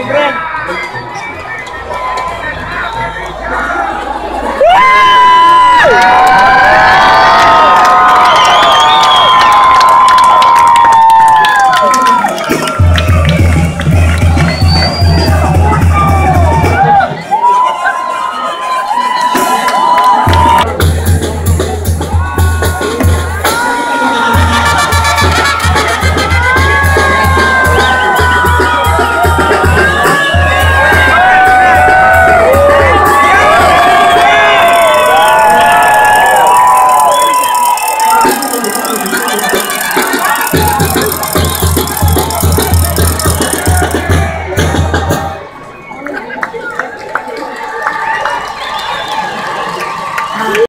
Hombre.